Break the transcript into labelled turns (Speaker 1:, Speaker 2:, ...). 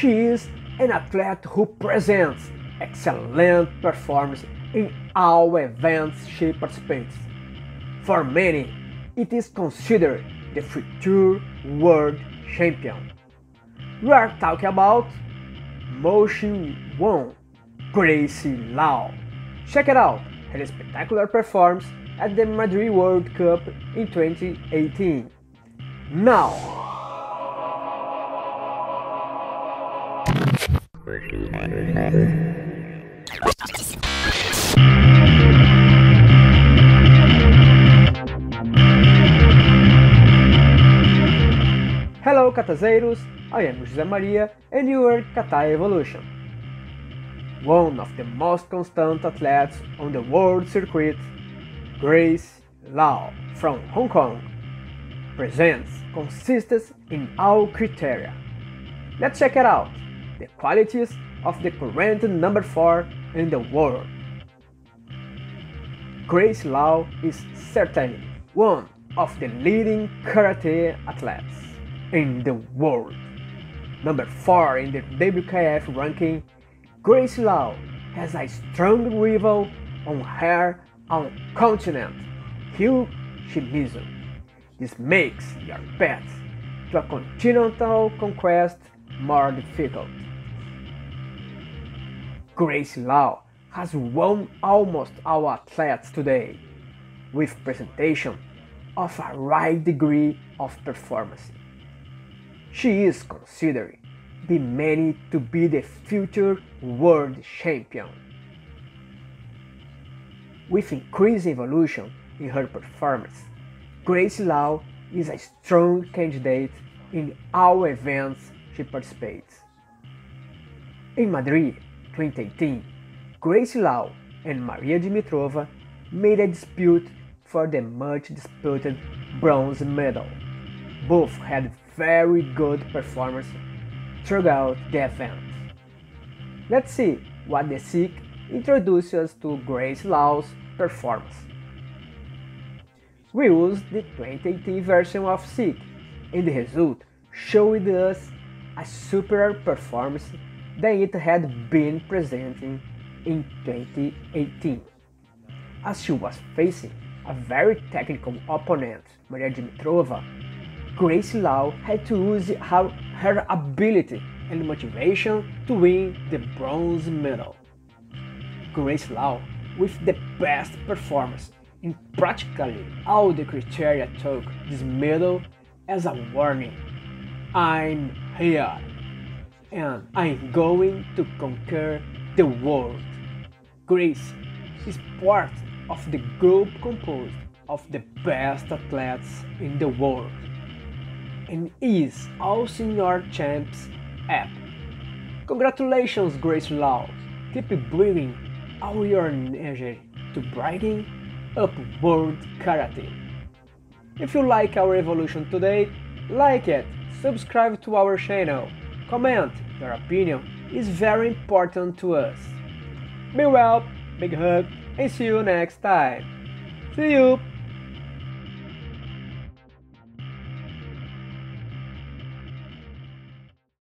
Speaker 1: She is an athlete who presents excellent performance in all events she participates. For many, it is considered the future world champion. We are talking about Mo Sheung, Gracie Lau. Check it out, her spectacular performance at the Madrid World Cup in 2018. Now, Hello Katazeiros, I am José Maria and you are Kata Evolution. One of the most constant athletes on the world circuit, Grace Lau from Hong Kong, presents consistency in all criteria. Let's check it out, the qualities of the current number 4 in the world. Grace Lau is certainly one of the leading karate athletes in the world. Number 4 in the WKF ranking, Grace Lau has a strong rival on her own continent, Kiyou Shimizu. This makes your path to a continental conquest more difficult. Grace Lau has won almost all athletes today, with presentation of a right degree of performance. She is considered by many to be the future world champion. With increased evolution in her performance, Grace Lau is a strong candidate in all events she participates. In Madrid 2018, Grace Lau and Maria Dimitrova made a dispute for the much disputed bronze medal. Both had very good performance throughout the event. Let's see what the SEK introduces us to Grace Lau's performance. We used the 2018 version of SEK and the result showed us a superior performance than it had been presenting in 2018. As she was facing a very technical opponent, Maria Dimitrova, Grace Lau had to use her, her ability and motivation to win the bronze medal. Grace Lau, with the best performance in practically all the criteria, took this medal as a warning. I'm here and I'm going to conquer the world. Grace is part of the group composed of the best athletes in the world and is in your champs app. Congratulations, Grace Lau! Keep bringing all your energy to brighten up world karate. If you like our evolution today, like it, subscribe to our channel, comment, your opinion is very important to us. Be well, big hug, and see you next time. See you!